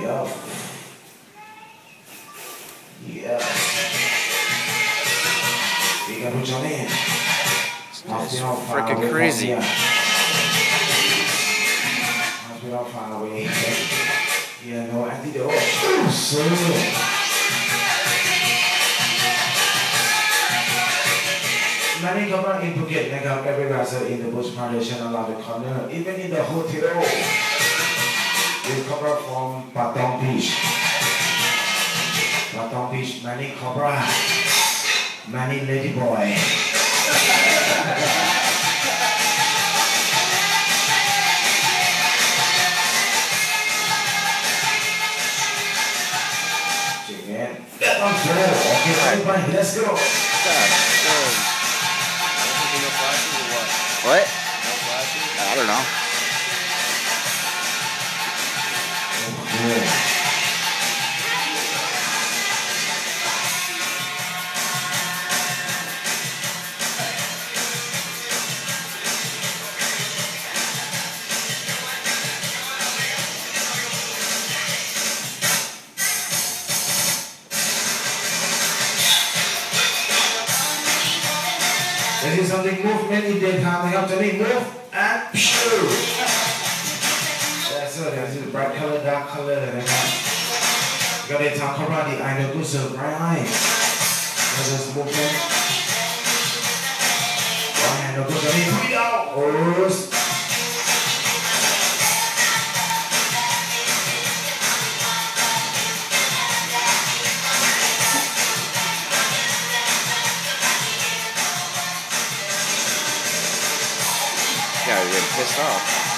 Yo. Yeah. You gotta put your man. It's freaking crazy. Yeah. No, I think they're all so. many government in Phuket, like everywhere, so in the bush plantation, a lot of corner, even in the hotel is cover from Patong Beach. Patong Beach, many cobra, many lady boy. Okay, everybody, let's go. What? They see something move, maybe they come, they up to me, move, and pew. That's it, I see bright color, dark color, and I got, uh, got it, talk karate, I know good, so right eye. And this movement. One hand, no good, I need three oh, down. I would have pissed off.